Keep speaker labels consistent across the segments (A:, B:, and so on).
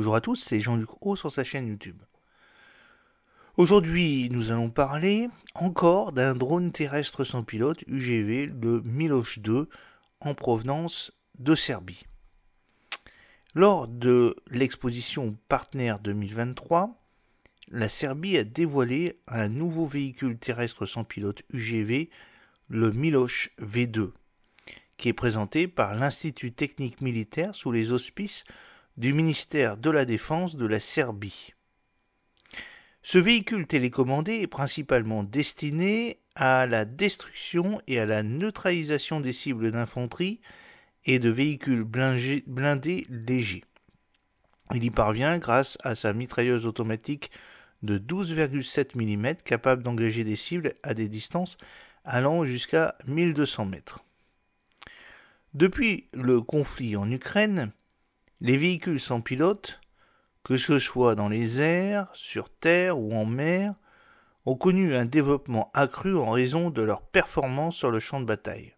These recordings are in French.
A: Bonjour à tous, c'est Jean-Luc Haut sur sa chaîne YouTube. Aujourd'hui, nous allons parler encore d'un drone terrestre sans pilote UGV, le Miloš 2, en provenance de Serbie. Lors de l'exposition Partner 2023, la Serbie a dévoilé un nouveau véhicule terrestre sans pilote UGV, le Miloš V2, qui est présenté par l'Institut technique militaire sous les auspices du ministère de la Défense de la Serbie. Ce véhicule télécommandé est principalement destiné à la destruction et à la neutralisation des cibles d'infanterie et de véhicules blindés légers. Il y parvient grâce à sa mitrailleuse automatique de 12,7 mm capable d'engager des cibles à des distances allant jusqu'à 1200 mètres. Depuis le conflit en Ukraine, les véhicules sans pilote, que ce soit dans les airs, sur terre ou en mer, ont connu un développement accru en raison de leur performance sur le champ de bataille.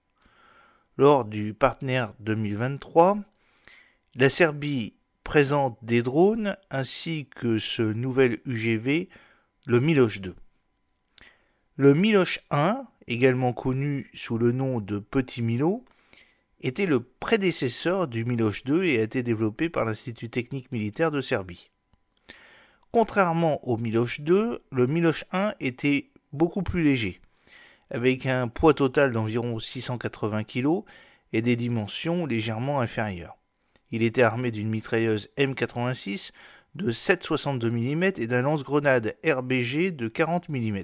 A: Lors du partenaire 2023, la Serbie présente des drones ainsi que ce nouvel UGV, le Miloš 2. Le Miloš 1, également connu sous le nom de Petit Milo, était le prédécesseur du Miloš 2 et a été développé par l'Institut technique militaire de Serbie. Contrairement au Miloš 2, le Miloš 1 était beaucoup plus léger, avec un poids total d'environ 680 kg et des dimensions légèrement inférieures. Il était armé d'une mitrailleuse M86 de 7,62 mm et d'un lance-grenade RBG de 40 mm.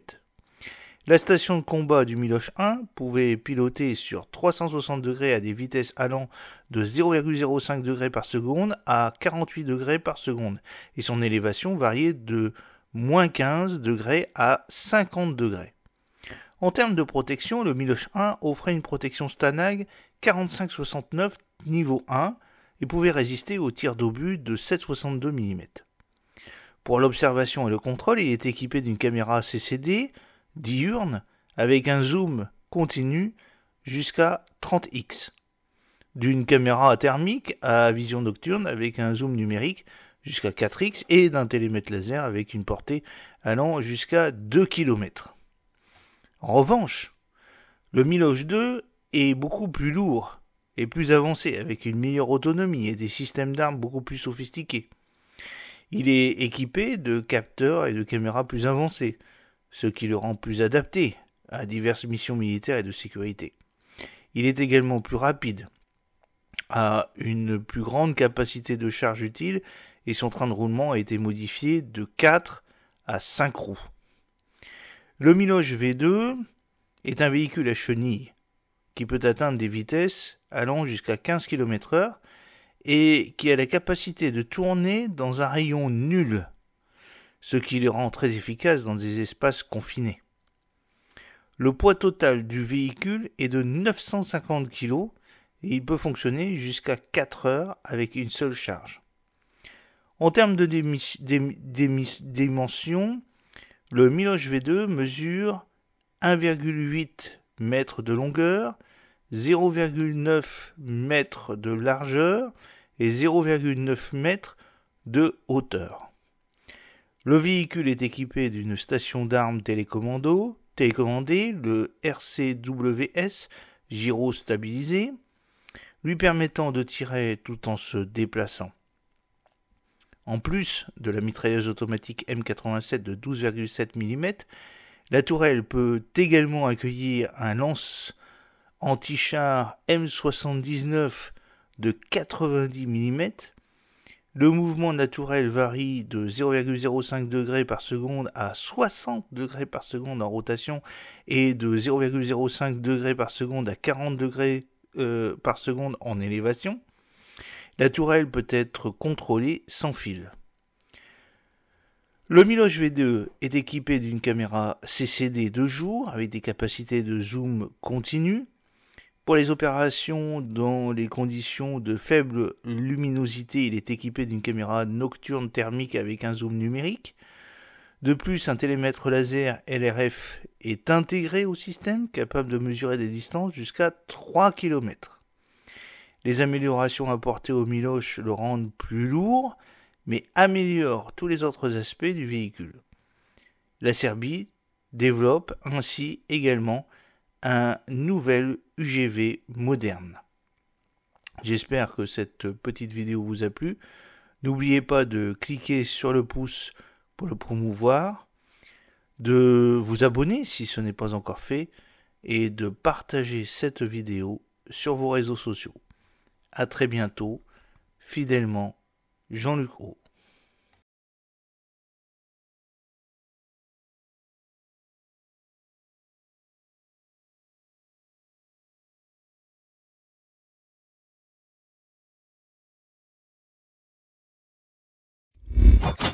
A: La station de combat du Miloš 1 pouvait piloter sur 360 degrés à des vitesses allant de 0,05 degrés par seconde à 48 degrés par seconde, et son élévation variait de moins 15 degrés à 50 degrés. En termes de protection, le Miloš 1 offrait une protection Stanag 45-69 niveau 1 et pouvait résister aux tirs d'obus de 7,62 mm. Pour l'observation et le contrôle, il est équipé d'une caméra CCD, diurne avec un zoom continu jusqu'à 30x, d'une caméra thermique à vision nocturne avec un zoom numérique jusqu'à 4x et d'un télémètre laser avec une portée allant jusqu'à 2 km. En revanche, le Miloš 2 est beaucoup plus lourd et plus avancé avec une meilleure autonomie et des systèmes d'armes beaucoup plus sophistiqués. Il est équipé de capteurs et de caméras plus avancés, ce qui le rend plus adapté à diverses missions militaires et de sécurité. Il est également plus rapide, a une plus grande capacité de charge utile et son train de roulement a été modifié de 4 à 5 roues. Le Miloš V2 est un véhicule à chenilles qui peut atteindre des vitesses allant jusqu'à 15 km/h et qui a la capacité de tourner dans un rayon nul ce qui le rend très efficace dans des espaces confinés. Le poids total du véhicule est de 950 kg et il peut fonctionner jusqu'à 4 heures avec une seule charge. En termes de dimension, le Miloš V2 mesure 1,8 m de longueur, 0,9 m de largeur et 0,9 m de hauteur. Le véhicule est équipé d'une station d'armes télécommandée, le RCWS gyro stabilisé, lui permettant de tirer tout en se déplaçant. En plus de la mitrailleuse automatique M87 de 12,7 mm, la tourelle peut également accueillir un lance anti-char M79 de 90 mm le mouvement naturel varie de 0,05 degrés par seconde à 60 degrés par seconde en rotation et de 0,05 degrés par seconde à 40 degrés euh, par seconde en élévation. La tourelle peut être contrôlée sans fil. Le Miloš V2 est équipé d'une caméra CCD de jour avec des capacités de zoom continu pour les opérations dans les conditions de faible luminosité, il est équipé d'une caméra nocturne thermique avec un zoom numérique. De plus, un télémètre laser LRF est intégré au système, capable de mesurer des distances jusqu'à 3 km. Les améliorations apportées au Miloche le rendent plus lourd, mais améliore tous les autres aspects du véhicule. La Serbie développe ainsi également un nouvel UGV moderne. J'espère que cette petite vidéo vous a plu. N'oubliez pas de cliquer sur le pouce pour le promouvoir, de vous abonner si ce n'est pas encore fait et de partager cette vidéo sur vos réseaux sociaux. A très bientôt, fidèlement, Jean-Luc Roux. Okay.